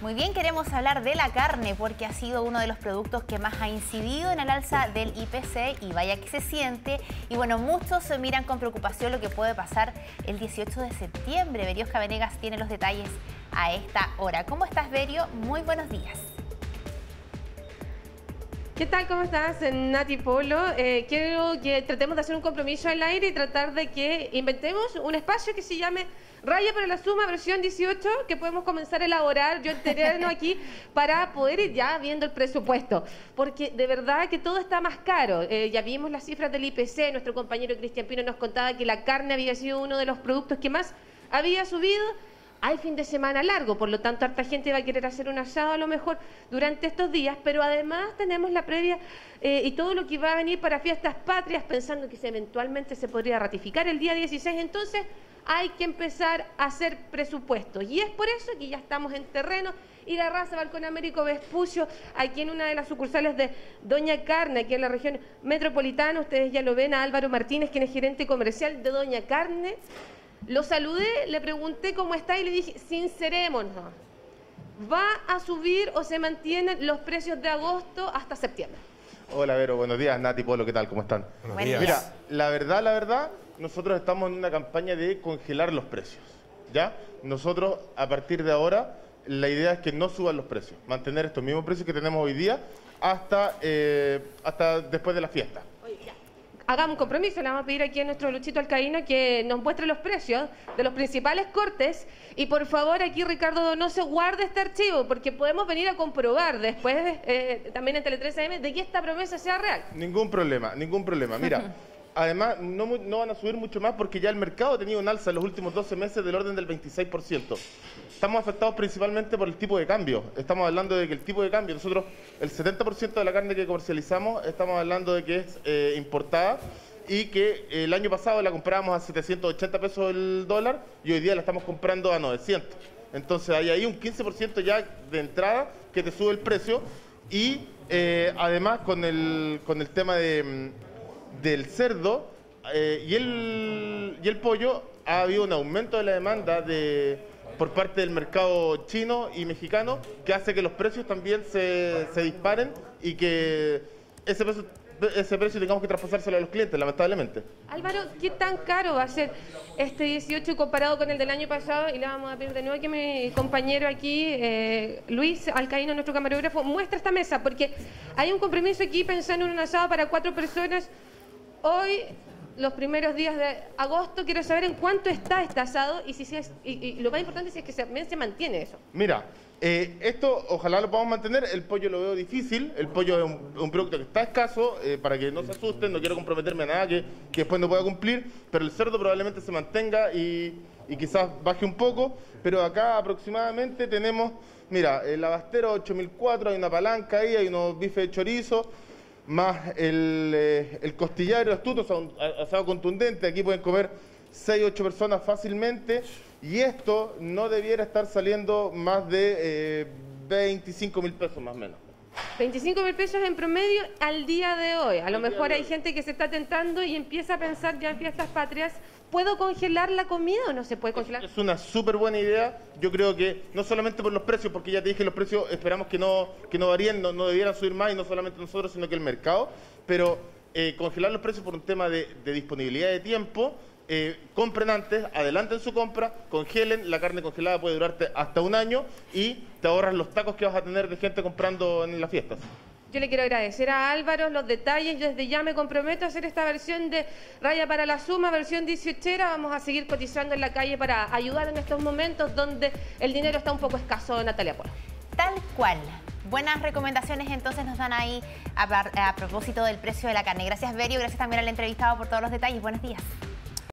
Muy bien, queremos hablar de la carne porque ha sido uno de los productos que más ha incidido en el alza del IPC y vaya que se siente. Y bueno, muchos se miran con preocupación lo que puede pasar el 18 de septiembre. Beriosca Venegas tiene los detalles a esta hora. ¿Cómo estás, Berio? Muy buenos días. ¿Qué tal? ¿Cómo estás, Nati Polo? Eh, quiero que tratemos de hacer un compromiso al aire y tratar de que inventemos un espacio que se llame Raya para la Suma, versión 18, que podemos comenzar a elaborar yo terreno aquí para poder ir ya viendo el presupuesto. Porque de verdad que todo está más caro. Eh, ya vimos las cifras del IPC, nuestro compañero Cristian Pino nos contaba que la carne había sido uno de los productos que más había subido hay fin de semana largo, por lo tanto, harta gente va a querer hacer un asado a lo mejor durante estos días, pero además tenemos la previa eh, y todo lo que va a venir para fiestas patrias, pensando que eventualmente se podría ratificar el día 16. Entonces, hay que empezar a hacer presupuestos. Y es por eso que ya estamos en terreno. Y la raza Balcón Américo Vespucio, aquí en una de las sucursales de Doña Carne, aquí en la región metropolitana, ustedes ya lo ven, a Álvaro Martínez, quien es gerente comercial de Doña Carne. Lo saludé, le pregunté cómo está y le dije, sincerémonos, ¿va a subir o se mantienen los precios de agosto hasta septiembre? Hola Vero, buenos días. Nati, Polo, ¿qué tal? ¿Cómo están? Buenos días. Mira, la verdad, la verdad, nosotros estamos en una campaña de congelar los precios. ¿Ya? Nosotros, a partir de ahora, la idea es que no suban los precios, mantener estos mismos precios que tenemos hoy día hasta, eh, hasta después de la fiesta hagamos un compromiso, le vamos a pedir aquí a nuestro Luchito Alcaíno que nos muestre los precios de los principales cortes y por favor aquí Ricardo no se guarde este archivo porque podemos venir a comprobar después eh, también en Tele 13 AM de que esta promesa sea real. Ningún problema, ningún problema. Mira, Además, no, van a subir mucho más porque ya el mercado ha tenido un alza en los últimos 12 meses del orden del 26%. Estamos afectados principalmente por el tipo de cambio. Estamos hablando de que el tipo de cambio, nosotros el 70% de la carne que comercializamos, estamos hablando de que es eh, importada y que el año pasado la comprábamos a 780 pesos el dólar y hoy día la estamos comprando a 900. Entonces hay ahí un 15% ya de entrada que te sube el precio y eh, además con el, con el tema de mm, del cerdo eh, y, el, y el pollo ha habido un aumento de la demanda de, por parte del mercado chino y mexicano que hace que los precios también se, se disparen y que ese precio, ese precio tengamos que traspasárselo a los clientes, lamentablemente. Álvaro, ¿qué tan caro va a ser este 18 comparado con el del año pasado? Y le vamos a pedir de nuevo que mi compañero aquí, eh, Luis Alcaíno, nuestro camarógrafo, muestre esta mesa, porque hay un compromiso aquí pensando en un asado para cuatro personas Hoy, los primeros días de agosto, quiero saber en cuánto está este y, si es, y, lo más importante si es que se, se mantiene eso. Mira, eh, esto ojalá lo podamos mantener. El pollo lo veo difícil. El pollo es un, producto que está escaso. Eh, para que no se asusten, no quiero comprometerme a nada que, después no pueda cumplir. Pero el cerdo probablemente se mantenga y, y quizás baje un poco. Pero acá aproximadamente tenemos, mira, el abastero 8004, hay una palanca ahí, hay unos bifes de chorizo más el, eh, el costillario astuto, asado contundente. Aquí pueden comer 6, 8 personas fácilmente. Y esto no debiera estar saliendo más de 25 eh, mil pesos más o menos. 25 mil pesos en promedio al día de hoy. A lo mejor hay gente que se está tentando y empieza a pensar ya en fiestas patrias ¿Puedo congelar la comida o no se puede congelar? Es una súper buena idea. Yo creo que no solamente por los precios, porque ya te dije, los precios esperamos que no, que no varíen, no, debieran subir más, y no solamente nosotros, sino que el mercado. Pero eh, congelar los precios por un tema de, disponibilidad de tiempo, eh, compren antes, adelanten su compra, congelen, la carne congelada puede durarte hasta un año y te ahorras los tacos que vas a tener de gente comprando en las fiestas. Yo le quiero agradecer a Álvaro los detalles. Yo desde ya me comprometo a hacer esta versión de Raya para la Suma, versión 18. Vamos a seguir cotizando en la calle para ayudar en estos momentos donde el dinero está un poco escaso, Natalia Polo. Tal cual. Buenas recomendaciones entonces nos dan ahí a, propósito del precio de la carne. Gracias, Berio. Gracias también al entrevistado por todos los detalles. Buenos días.